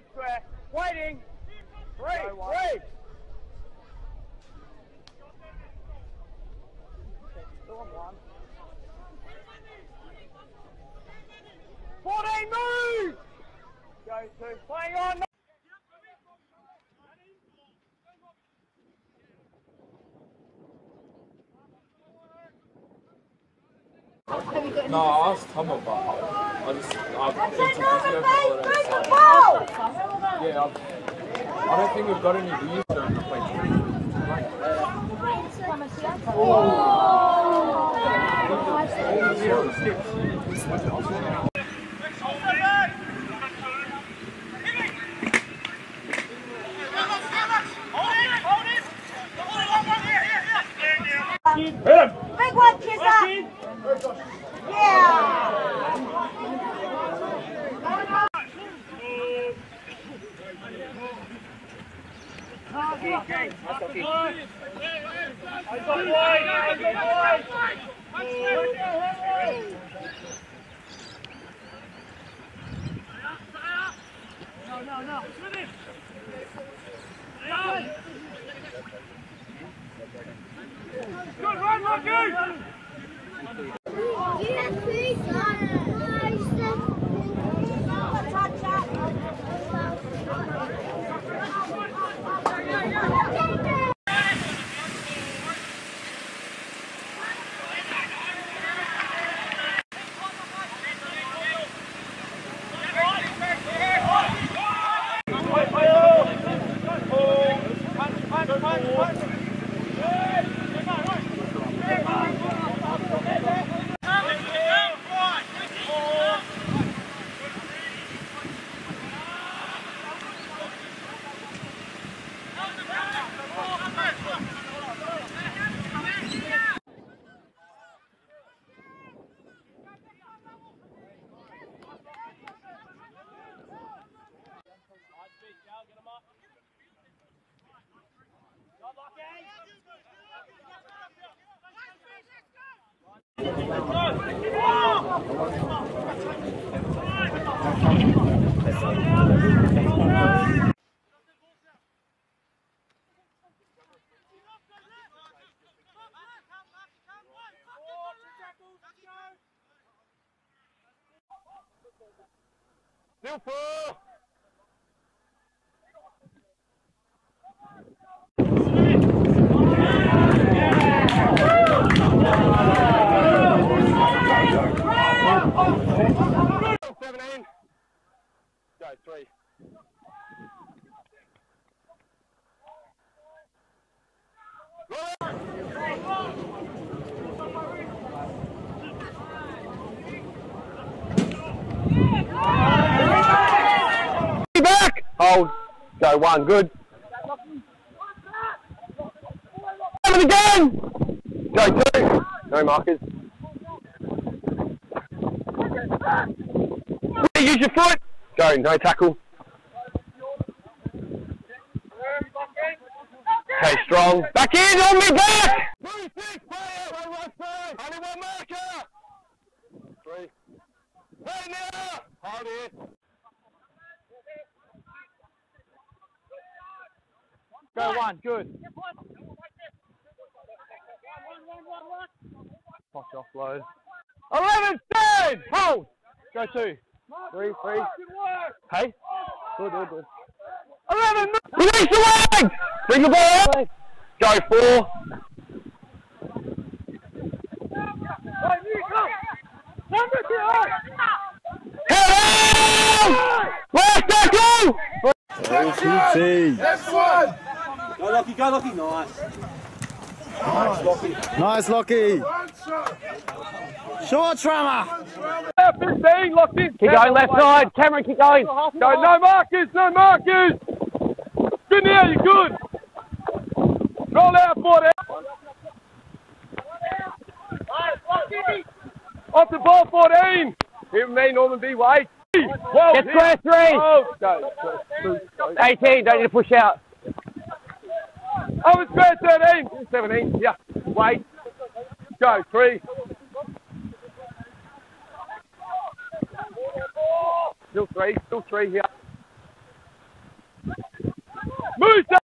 Get square. Waiting. Three. Three. Still one. 14 move! Go two. Playing on. No, I asked Tom about it. I just, I've been to physio for Yeah, I've, I don't think we've got any beers to play Big one, Kissa! Yeah! okay. That's okay. Eyes on boys! Eyes on boys! No, no, no. Good run, Lucky! Deu fã! 17. Go, three. Back. Hold. Go one. Good. Seven again. Go two. No markers. Use your foot. Go. No tackle. Okay, strong. Back in on me back. Three, six, player. One, one. Only one marker. Three. Right now. Hold it. Go one, good. Posh offload. 11, 10! Hold! Go two. Three, three. Hey? Good, good, good. 11, release the leg! Bring the ball out! Go four. Head out! Last tackle! Go Locky, go Locky, nice. Nice, Locky. Short trammer. 15, locked in. Keep going left side. Cameron, keep going. Go, no markers, no markers. Good now, you're good. Roll out for it. Off the ball, 14. Even me, Normanby. Wait. Well, Get square three. Oh, go. go, go. 18, don't need to push out. Oh, I was fair 13. 17, yeah. Wait. Go. Three. Still three. Still three here. Move.